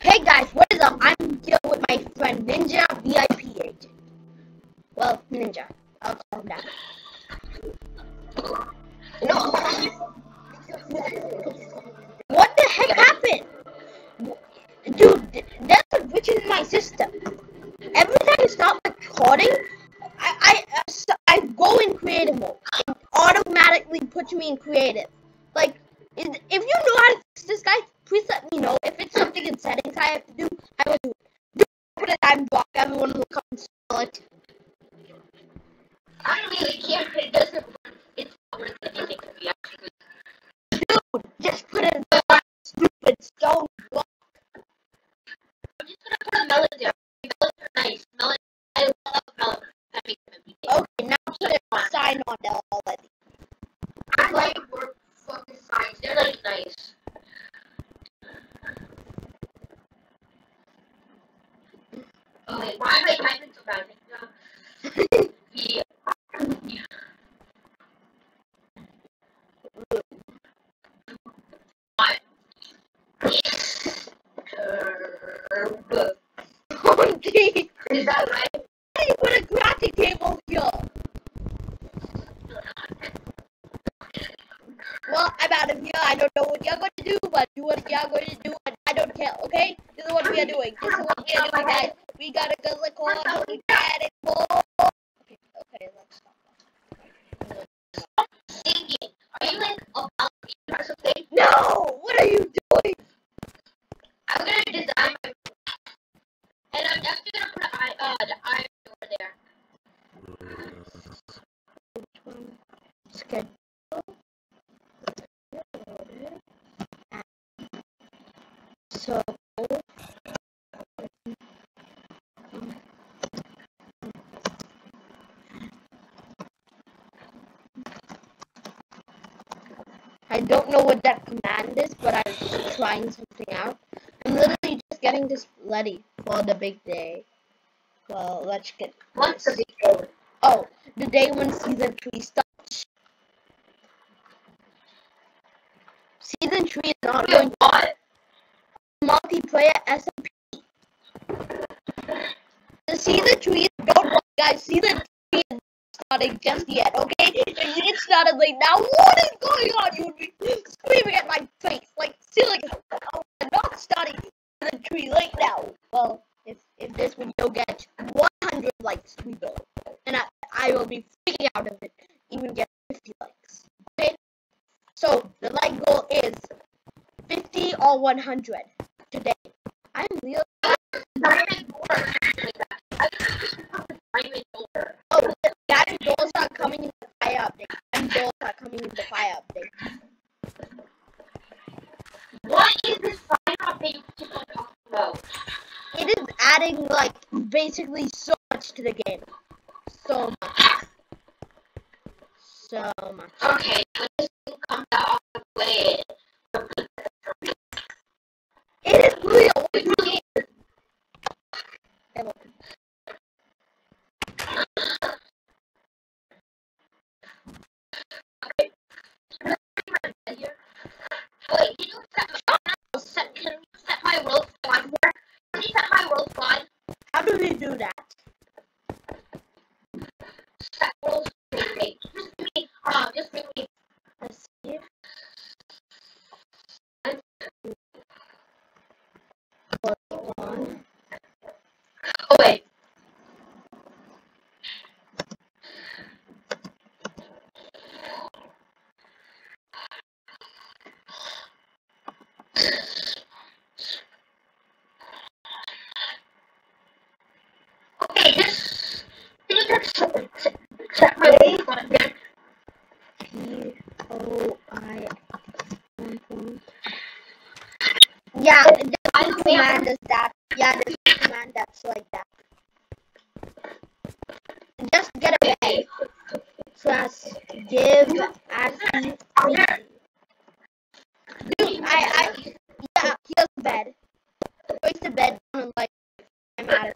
Hey guys, what is up? I'm here with my friend Ninja VIP agent. Well, Ninja. I'll call him that. What the heck happened? Dude, th- there's a glitch in my system. Every time I stop recording, I, I, uh, I go in creative mode. It automatically puts me in creative. Like, if you know how to fix this, guys, please let me know. If it's something in settings I have to do, I will do it. Do put a time block. Everyone will come and spell it. I really can't, but it doesn't. It's not worth anything to be actually. Dude, just put in the stupid stone block. I'm just gonna put a melon there. Melons are nice. Melon, I love melons. That makes them. Okay, now put a sign on there already. I like work fucking. They're like nice. Wait, why am I typing so bad? What? Is that right? Do put a graphic table here? Well, I'm out of here. I don't know what you're going to do, but do what you're going to do, and I don't care, okay? This is what we are doing. This is what we are doing, guys. We gotta go look on we it more. Okay, okay, let's stop. Stop singing. Are you like a ballerina or something? No! What are you doing? I'm gonna design my and I'm definitely gonna put an eye, uh, the eye over there. Schedule. So. I don't know what that command is, but I'm trying something out. I'm literally just getting this ready for the big day. Well, let's get What's the big deal? Oh, the day when season three starts. Season three is not going to What? multiplayer SMP. The season three is don't worry, guys. Season three is not starting just yet. Okay, get started late now, what is going on? You would be screaming at my face like silly. Oh, I'm not starting season three late now. Well, if if this video gets 100 likes, we will, and I I will be freaking out if it even gets 50 likes. Okay, so the like goal is 50 or 100 today. I'm really Diamond door. Like that. I just put the diamond door. oh the diamond doors are coming in the fire update. Diamond doors are coming in the fire update. What is this fire update you keep on talking about? It is adding like basically so much to the game. So much. So much. Okay,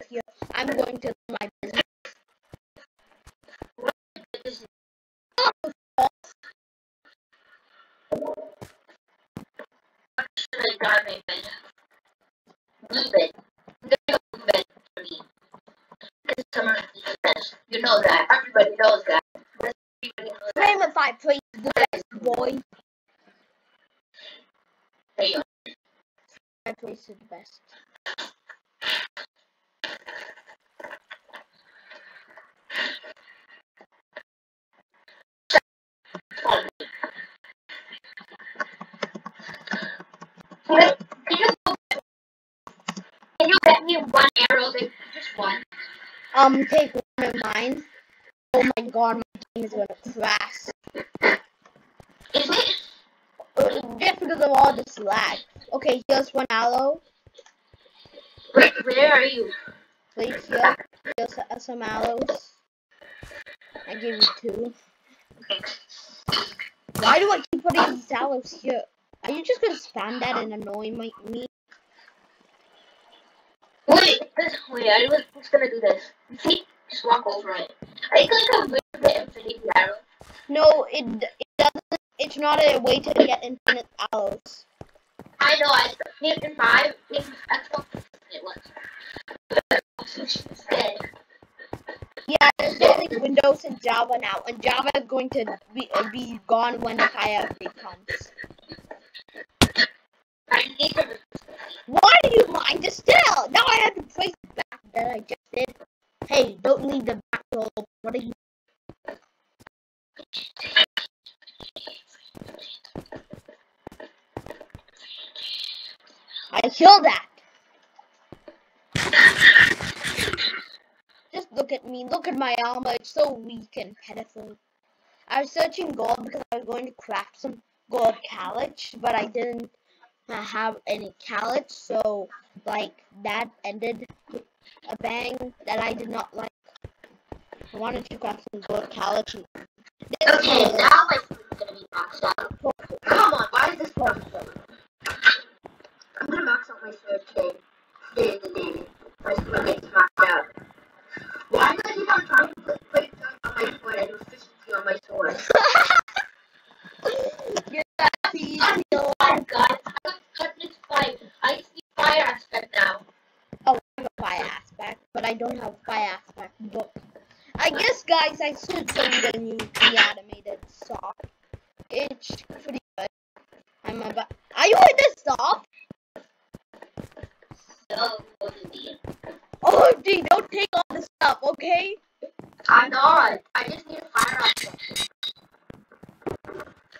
here. I'm going to my business. Actually, got me. Take one of mine. Oh my god, my game is gonna crash. Is it? Just because of all this lag. Okay, here's one aloe. Where, where are you? Right here. Here's uh, some aloes. I give you two. Why do I keep putting these arrows here? Are you just gonna spam that and annoy my, me? Wait, this, wait, I was just gonna do this. See? Just walk over it. I think like a with the infinity arrow. No, it it doesn't. It's not a way to get infinite arrows. I know, I in in five, in Xbox, it was. Yeah, there's only Windows and Java now, and Java is going to be uh, be gone when the fire update comes. I need to. Why do you mind it still? Now I have to place back that I just did. Hey, don't leave the back open. What are you? I killed that. Just look at me. Look at my armor. It's so weak and pitiful. I was searching gold because I was going to craft some gold calich, but I didn't have any calich, so like that ended a bang that I did not like. I wanted to craft some gold and- Okay, now my food's gonna be maxed out. Come on, why is this purple? I'm gonna max out my sword today. Today is the day. My sword gets maxed out. Why do I keep on trying to put time on my sword and efficiency on my sword? Get that piece, Oh my god, I got toughness 5. I see fire aspect now. Oh, I have a fire aspect, but I don't have fire aspect book. I guess, guys, I should show you the new animated song. It's pretty good. I'm about. Are you in this song? So? Oh, gee, don't take all the stuff, okay? I'm not. I just need a fire aspect.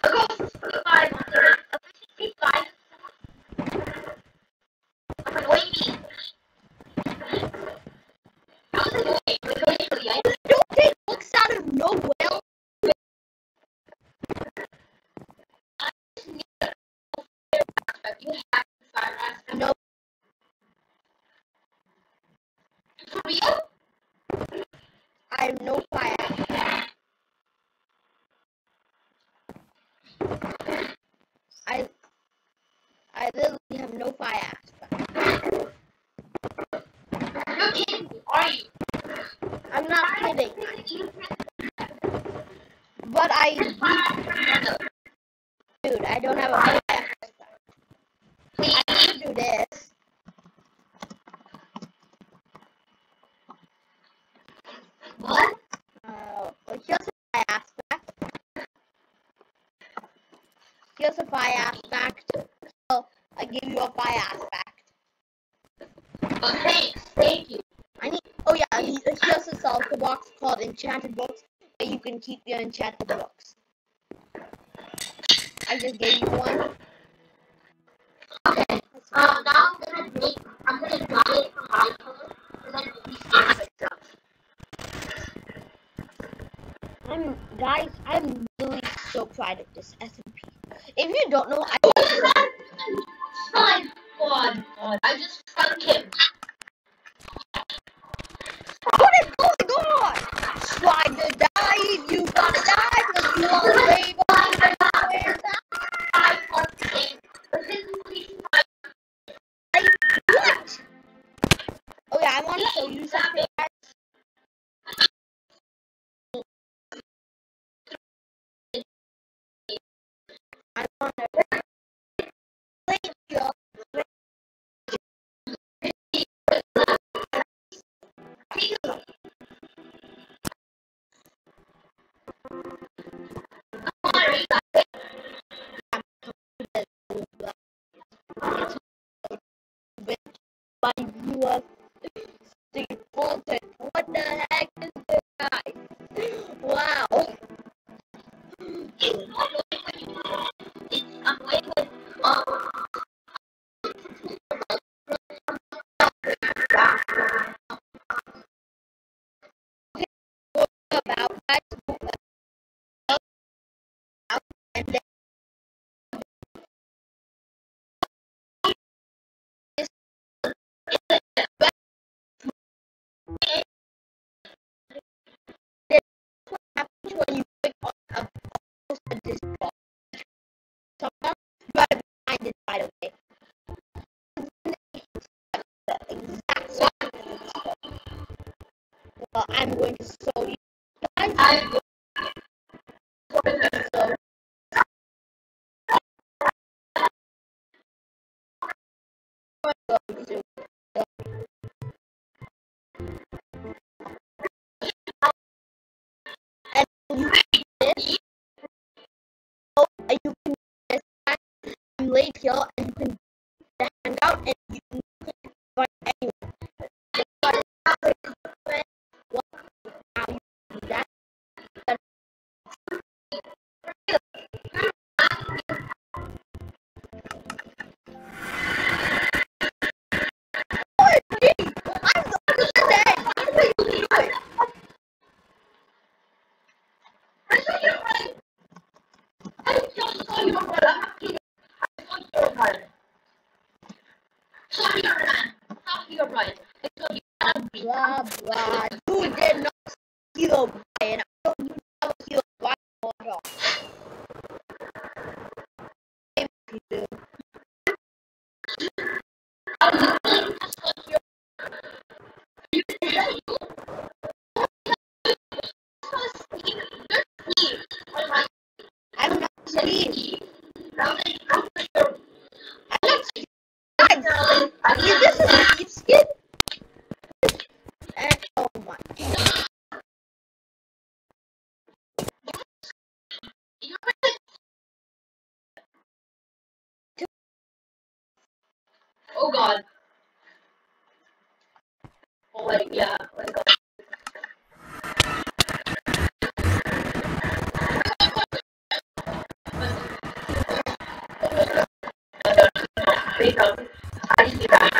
Okay, 65 on there. Okay, 65. Okay, wait. I was like, wait, wait, wait, wait, I Don't take books out of nowhere. just need a fire aspect. You have a fire aspect. No. For real? I have no fire aspect. I. I literally have no fire aspect. You're kidding me, are you? I'm not kidding. You But I. can't Dude, I don't have a fire aspect. Please. I can do this. What? Uh, well, here's a fire aspect. Here's a fire aspect. So, I give you a fire aspect. Oh, thanks. Thank you. I need. Oh yeah, he- here's a shulker box called Enchanted Books, where you can keep your enchanted books. I just gave you one. Okay. Um, now I'm gonna make, I'm gonna dye it from my color, and then reskin myself. I'm guys. I'm really so proud of this SMP. If you don't know, I and you can hand out and feita a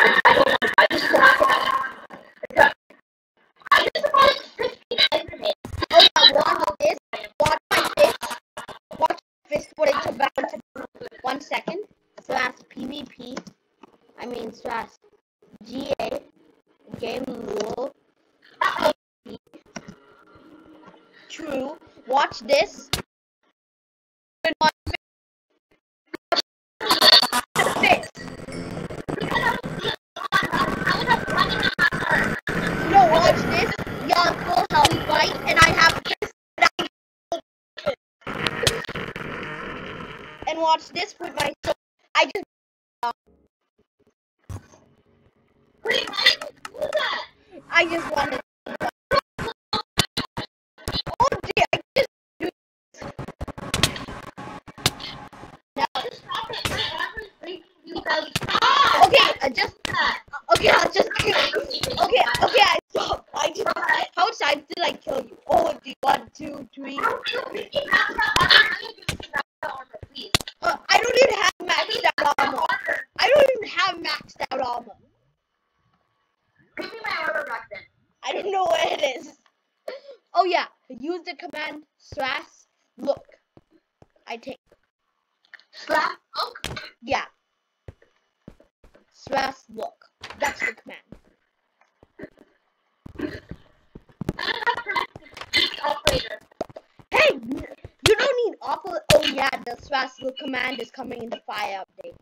classical command is coming in the fire update.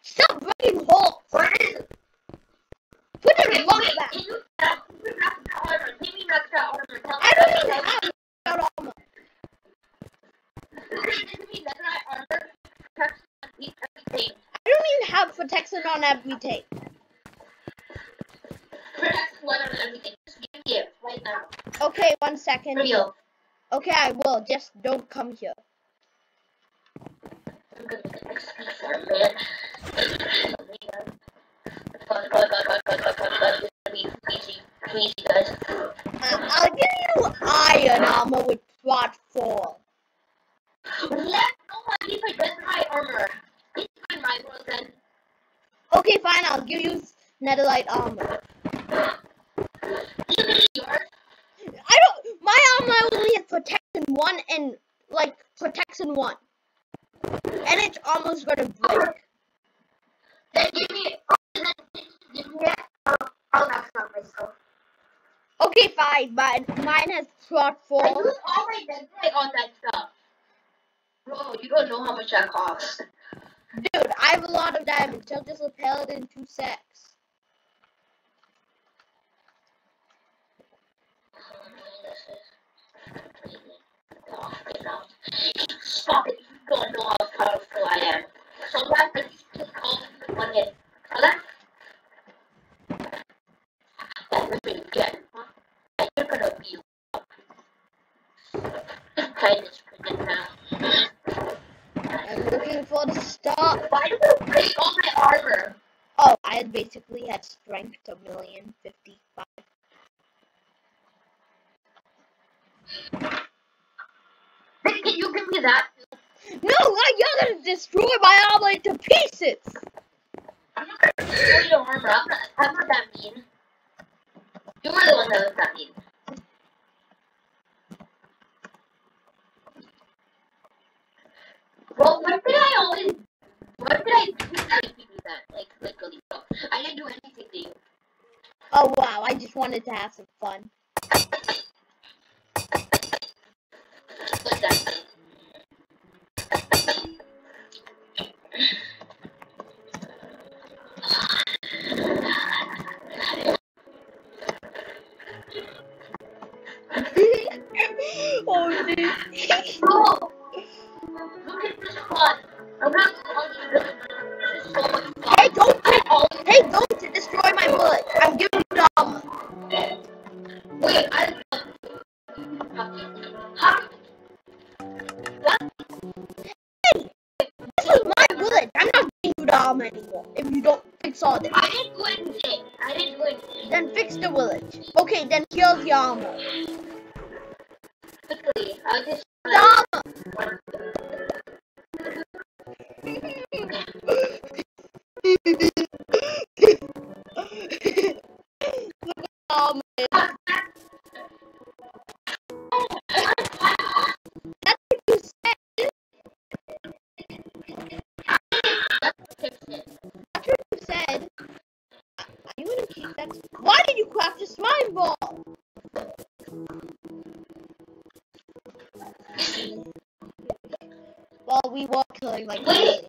Stop breaking holes! Put the remote back! I don't even have without armor. I don't even have protection on everything. Protection on everything. Just give me it right now. Okay, one second. Real. Okay, I will. Just don't come here. topic. destroy my omelet to pieces! anymore if you don't fix all this. I did one thing. I did one thing. Then fix the village. Okay, then here's your armor. Quickly, I'll just... The armor! Look at all. like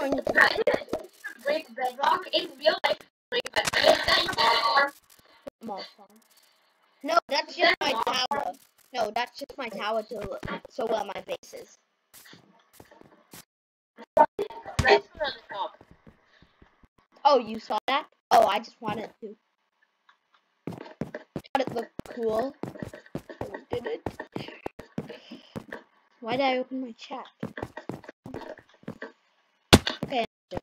calling Brad Rick Bedrock in real life. Bedrock. Phone. No, that's just my tower. No, that's just my tower to so well my base is. Oh, you saw that? Oh, I just wanted to. Thought it looked cool. Did it? Why did I open my chat? Go,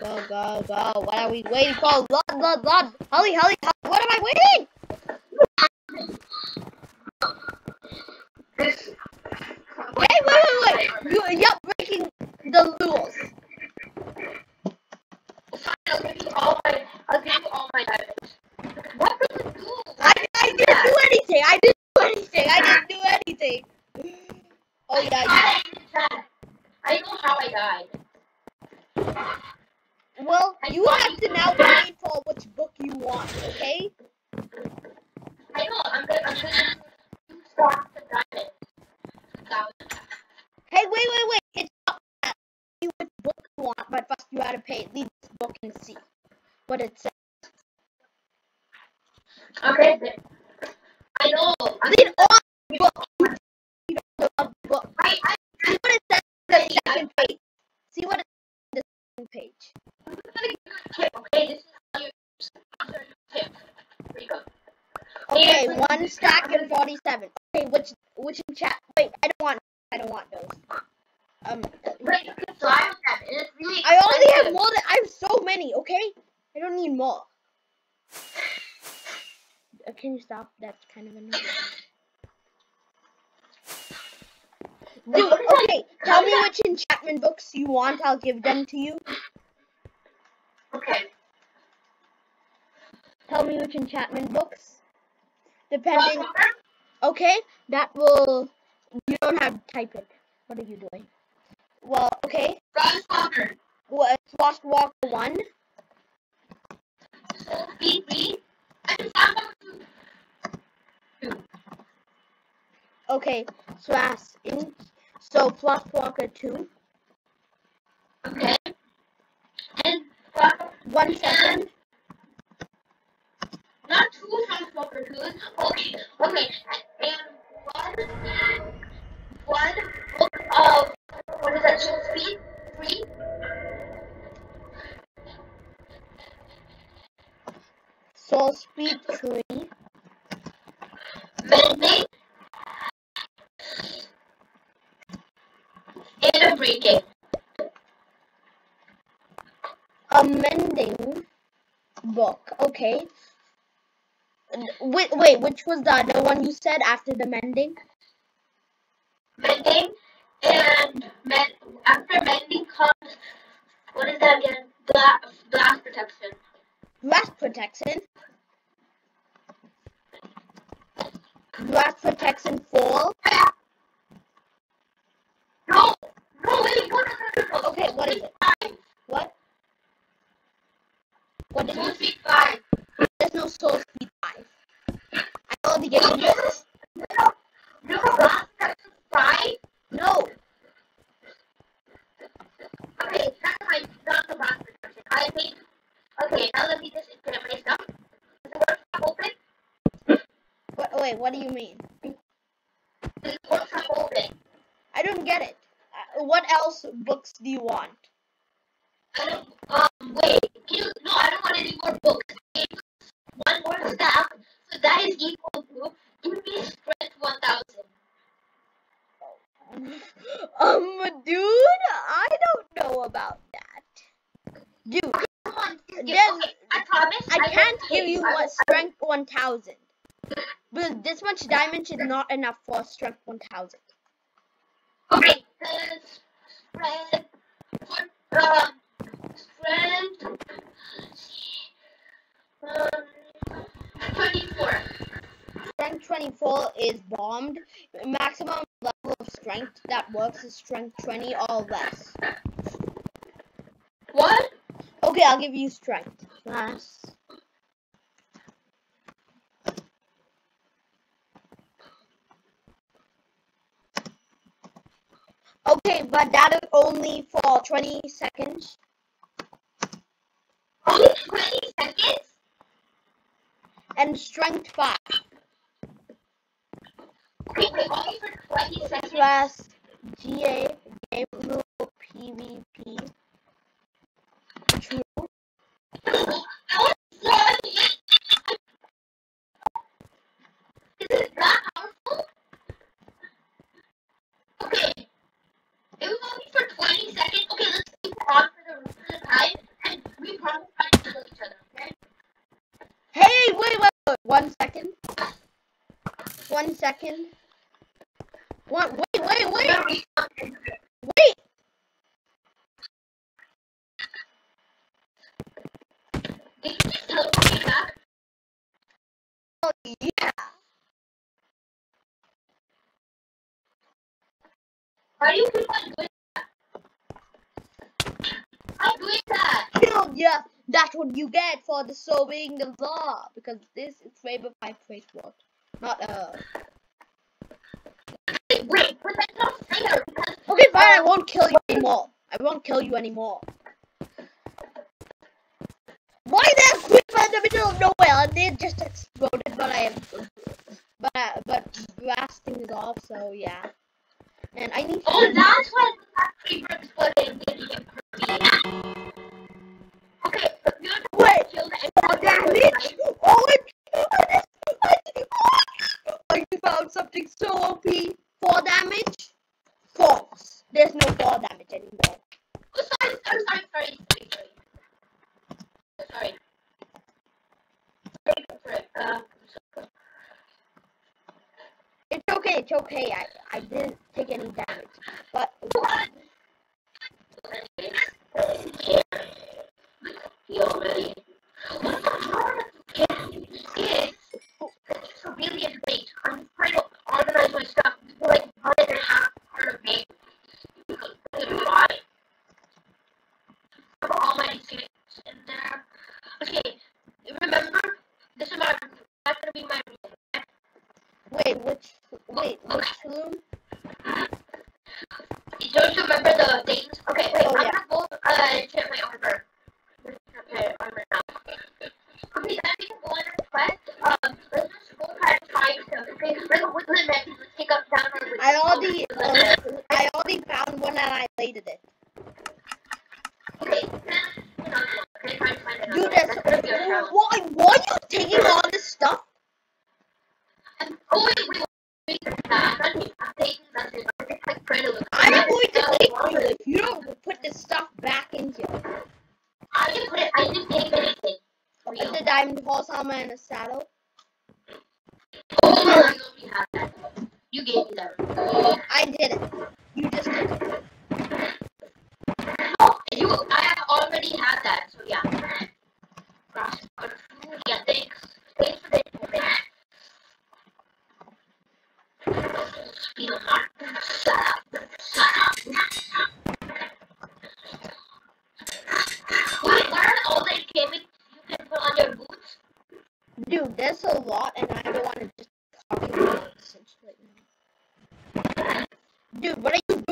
go, go, go. What are we waiting for? Love, love, love. Holly, Holly, Holly. What am I waiting? Wait, wait, wait, wait. You, you're breaking the rules. I'm taking all my, I'm taking all my diamonds. What are the rules? I, I didn't do anything. I didn't. Okay, one stack and forty-seven. Okay, which which in chat? Wait, I don't want. I don't want those. Um, Wait, can fly with them. and It's really I already have more than. I have so many. Okay, I don't need more. Uh, can you stop? That's kind of annoying. Dude, okay, tell me which enchantment books you want. I'll give them to you. Okay. Tell me which enchantment books. Depending. Okay, that will. You don't have to type it. What are you doing? Well, okay. Frostwalker. Well, it's Frost Walker 1. Speed B. And Okay, so in. So Frost Walker 2. Okay. And. One second. Not two Frostwalker twos. Okay. Okay. And one. One book of. What is that? Soul Speed three. Soul Speed 3. Mending. And a breaking. A mending book. Okay. Wait, wait, which was the other one you said after the mending? mending and men, after mending comes what is that again? Blast blast protection. Blast protection. Blast protection 4. No, no, wait, what is it? Okay, what is it? Five. What? What did Soul you Speed five. There's no Soul Speed 5. I already gave you this. No, no, blast protection five. No. Okay, that's my not the blast protection. I think. Okay, now let me just input my stuff. Is the workshop open? What, wait, what do you mean? Is the workshop open? I don't get it. Uh, what else books do you want? I don't. Um, wait. Can you? No, I don't want any more books. One more stack. So that is equal to. Give me strength one thousand. Um, dude, I don't know about that. Dude, Come on, just give, Then okay, I promise. I will can't pay give you I will- what strength 1000. Because this much diamond is not enough for strength 1000. Okay, then strength. For, um, strength. Um, twenty-four. Strength 24 is bombed. Maximum level of strength that works is strength 20 or less. What? Okay, I'll give you strength. Okay, but that is only for 20 seconds. Only twenty seconds? And strength 5. Okay, wait, only for twenty seconds. Plus GA game rule PvP. True. Is it that powerful? Okay. It was only for 20 seconds. Okay, let's keep it on for the rest of the time. And we promise not to kill each other, okay? Hey, wait, wait, wait. One second. One second. One, wait, wait, wait, wait. Did you just teleport me back? Oh, yeah. Do you doing that? I'm doing that. Killed ya. That's what you get for disobeying the law. Because this is Rainbow Five Praise. Not, uh. Okay, fine, I won't kill you anymore. I won't kill you anymore. Why that creeper in the middle of nowhere? And they just exploded, but I am, but but blasting is off. So yeah, and I need. Oh, that's why that creeper exploded. with the diamond horse armor and a saddle. You gave me that. I did it. You just did it. Oh, you, I already had that, so yeah. Yeah, thanks. Thanks for Dude, there's a lot, and I don't want to just copy this right now. Dude, what are you doing?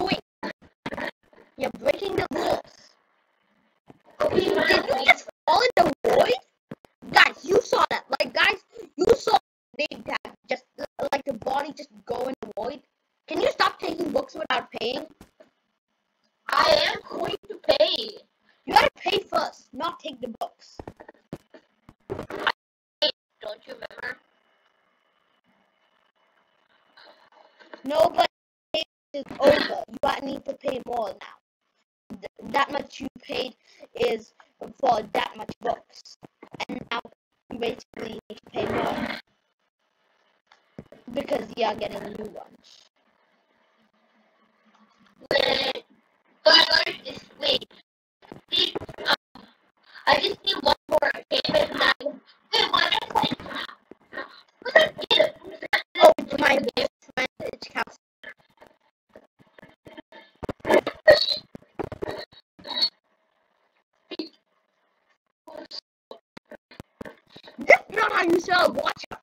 sub, watch out.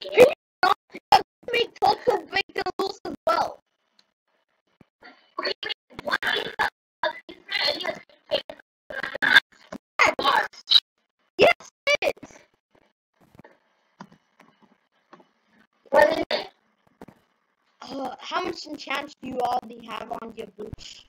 Can you not make Tulsa break the rules as well? Yes, it is. What is it? Uh, how much enchant do you already have on your boots?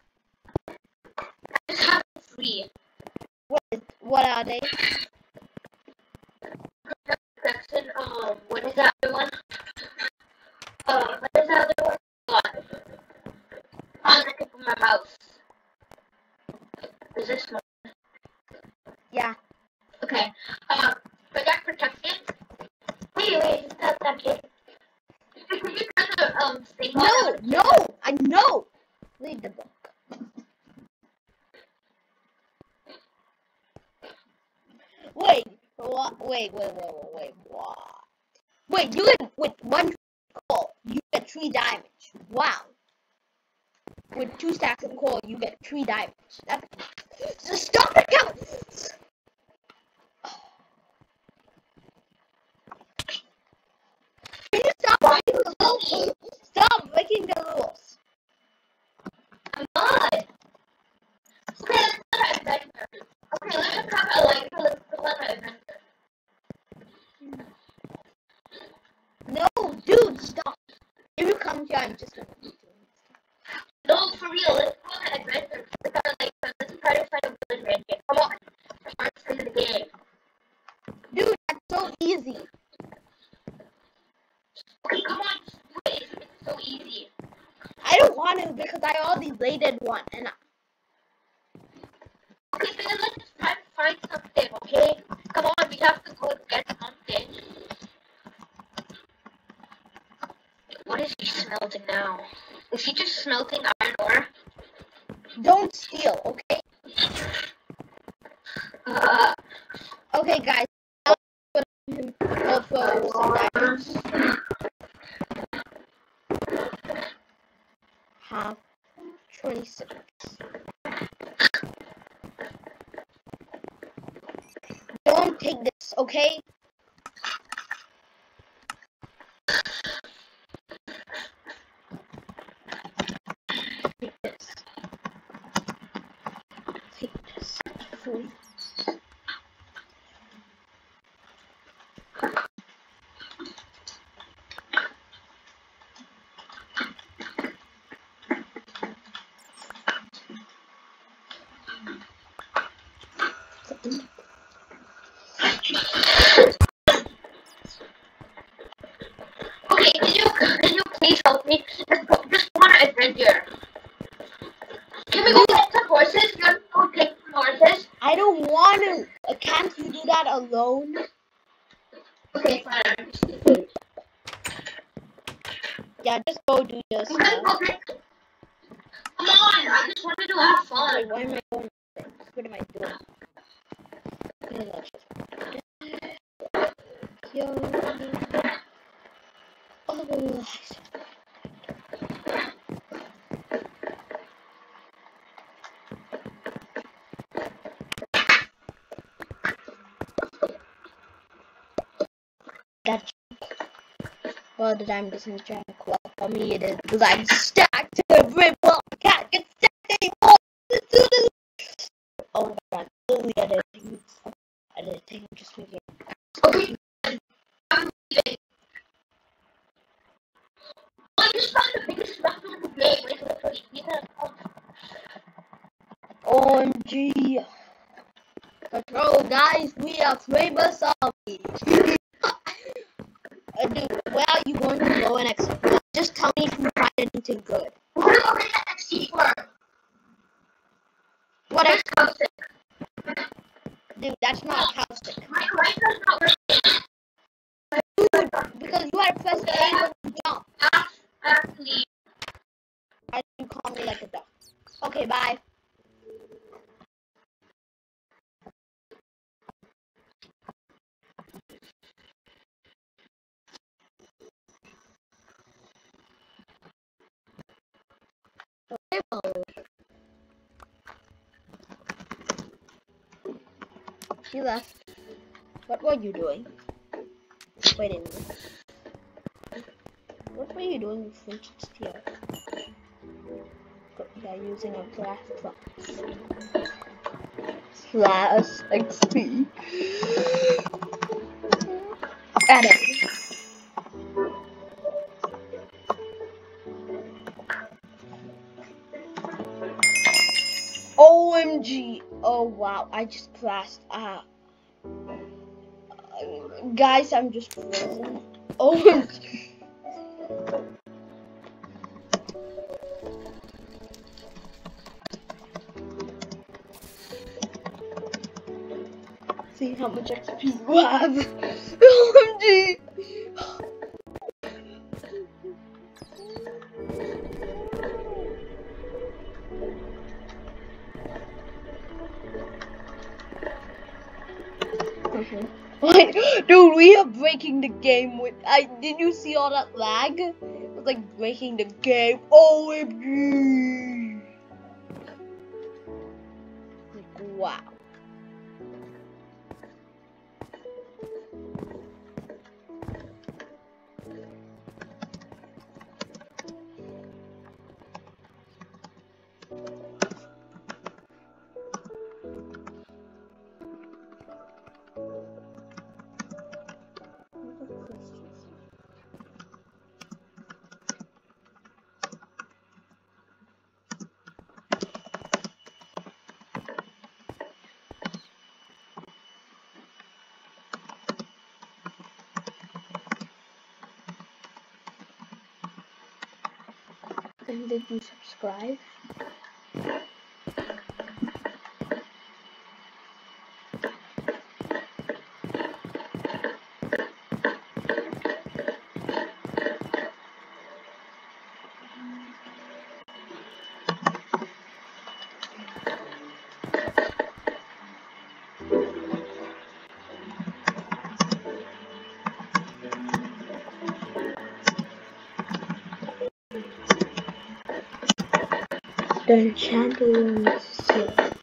Can you please help me? I'm just trying to well for me it is because I'm stuck Okay, bye. She left. What were you doing? Wait a minute. What were you doing, you fidget steal? using a glass box. Slash XP. Edit. OMG. Oh wow, I just crashed. Ah. Uh, guys, I'm just. OMG. Não, much tirar essa fisgoada. OMG! Dude, we are breaking the game with. I did you see all that lag? It was like breaking the game. Oh, OMG! didn't subscribe. the champions.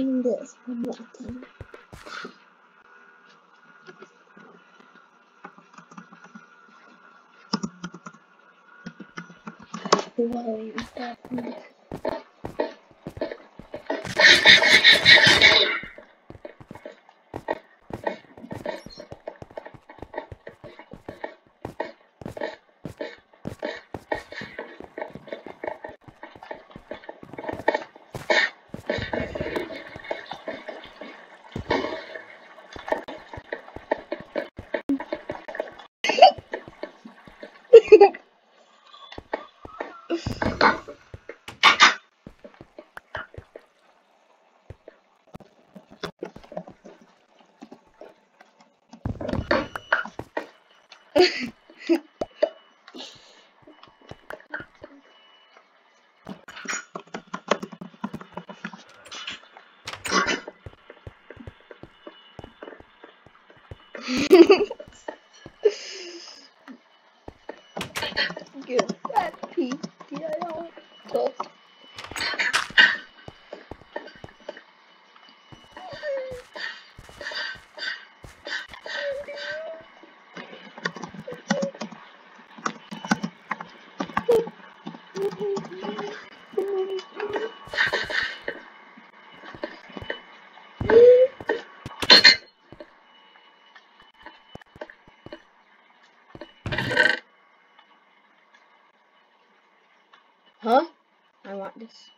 And this button. Whoa, definitely. Give that PTO. So, huh? This.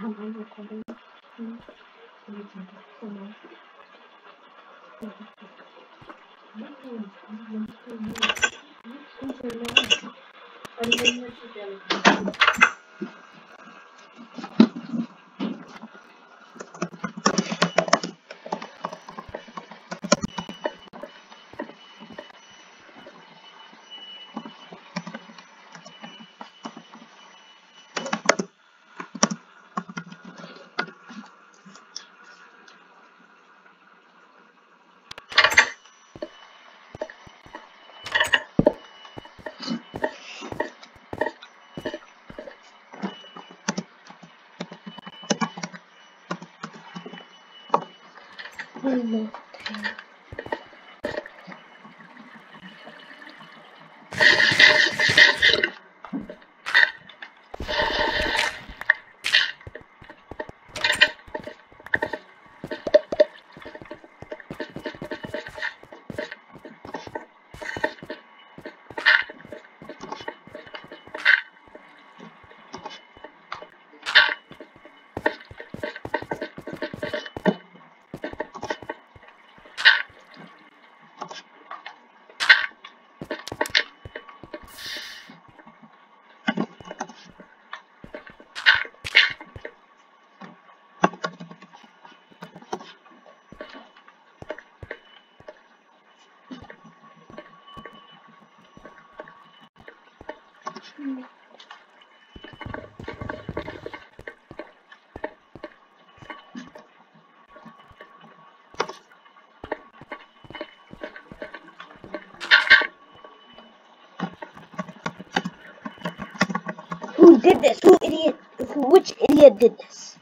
Am I recording? One Beli. Did this? Who idiot? Which idiot did this?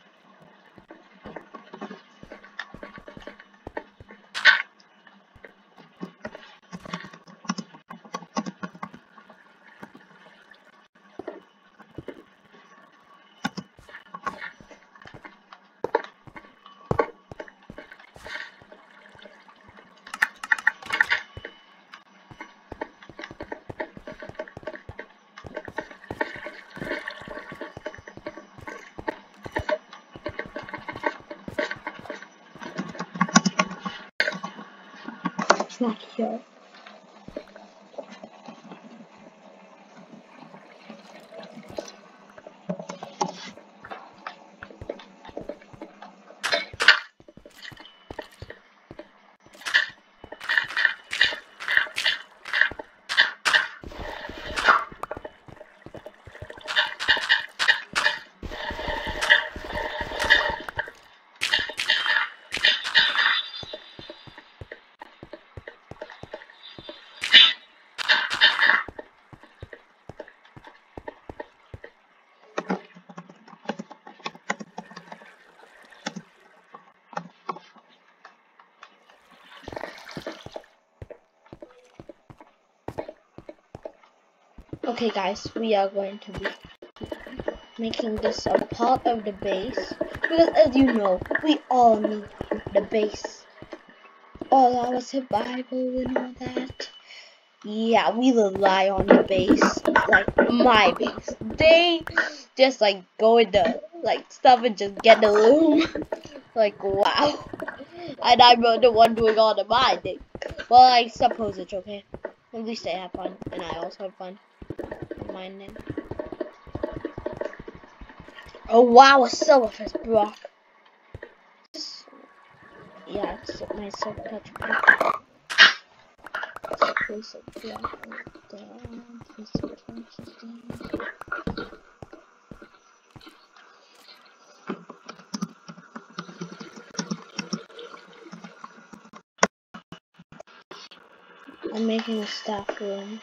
It's not here. Okay, guys, we are going to be making this a part of the base because, as you know, we all need the base. All our survival and all that. Yeah, we rely on the base, like my base. They just like go in the like stuff and just get the room. like wow. And I'm the one doing all the mining. Well, I suppose it's okay. At least I have fun, and I also have fun Oh wow, a silverfish. Just- Yeah, it's a nice silver touch block. Let's place a block right there. Place a torches. I'm making a staff room.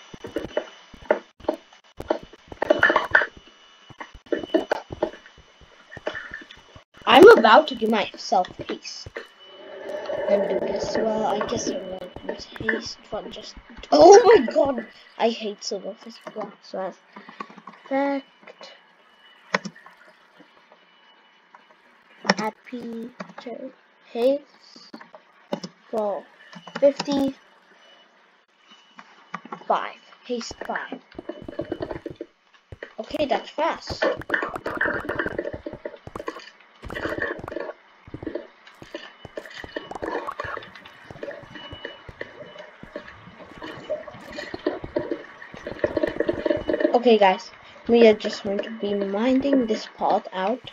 I'm about to give myself haste and do this. Well, I guess I won't haste, but just. Oh my god! I hate silverfish blocks. So effect. Happy to haste for 55. Haste 5. Okay, that's fast. Okay, guys, we are just going to be minding this part out.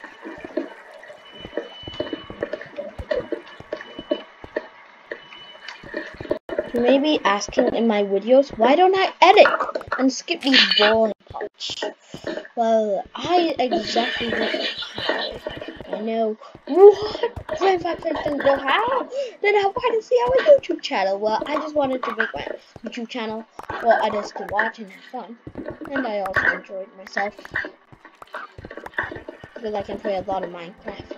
You may be asking in my videos, why don't I edit and skip these boring parts? Well, I exactly don't know. I know. What? Five Friends doesn't know how? Then why does he have a YouTube channel? Well, I just wanted to make my YouTube channel for others to watch and have fun. And I also enjoyed myself. Because I can play a lot of Minecraft.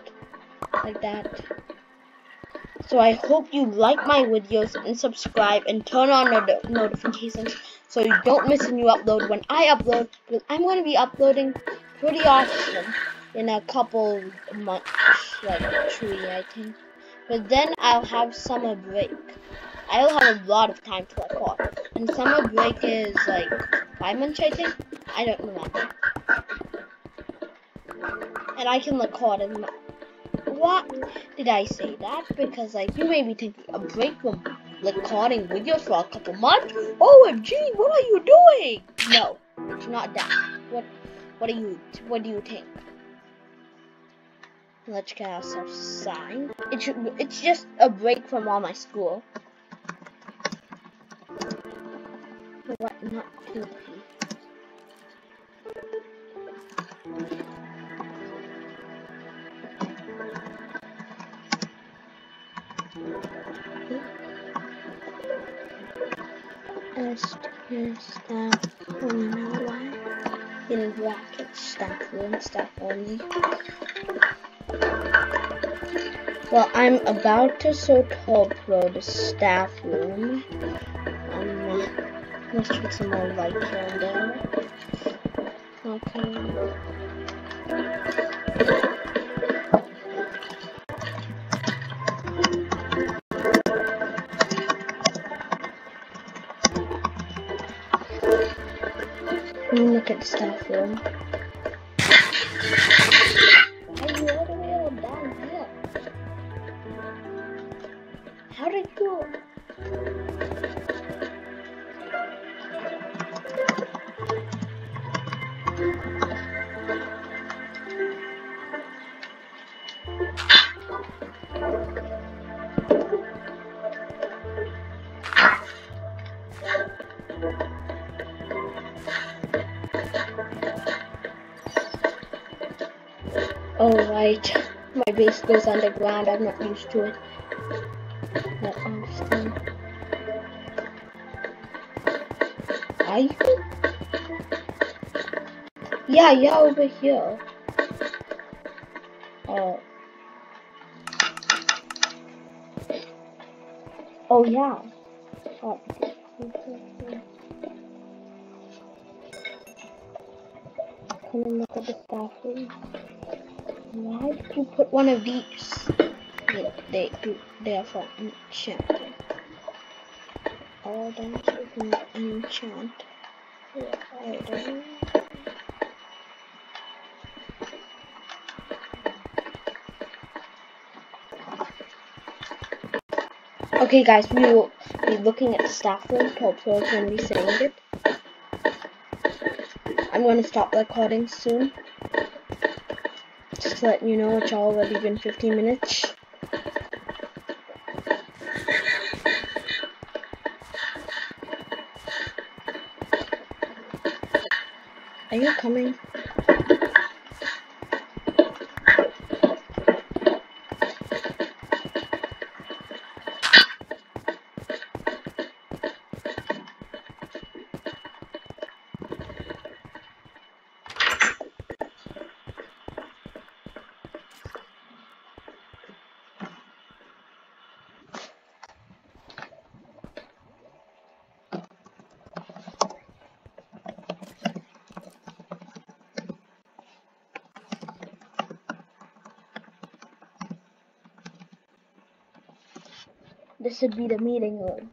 Like that. So I hope you like my videos and subscribe and turn on the notifications so you don't miss a new upload when I upload. I'm going to be uploading pretty often in a couple months, like three, I think. But then I'll have summer break. I'll have a lot of time to record. And summer break is like five months, I think. I don't remember. And I can record in my what did I say that? Because like you may be taking a break from recording videos for a couple months. OMG, what are you doing? No, it's not that. What what do you what do you think? Let's get ourselves signed. It should it's just a break from all my school. What not to First is staff only one. In brackets, staff room, staff only. Well, I'm about to search Pro the staff room. Um, let's put some more light here there. Okay. Look at the staff room. Base goes underground. I'm not used to it. Not understand. Are you? Yeah, yeah, over here. Oh. Oh yeah. One of these? They, do, they are for enchanting. All dancers need enchant. Yeah, I. Okay guys, we will be looking at the staff room. Hopefully I can be saying it. I'm going to stop recording soon. Just letting you know it's already been 15 minutes. Are you coming? This should be the meeting room.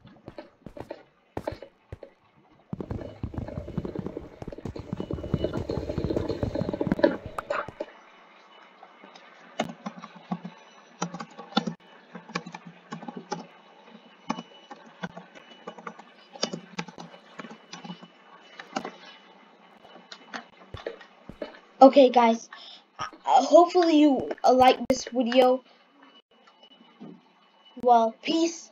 Okay guys, uh, hopefully you uh, like this video. Well, peace.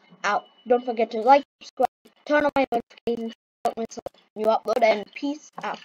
Don't forget to like, subscribe, turn on my notifications, miss new upload, and peace out.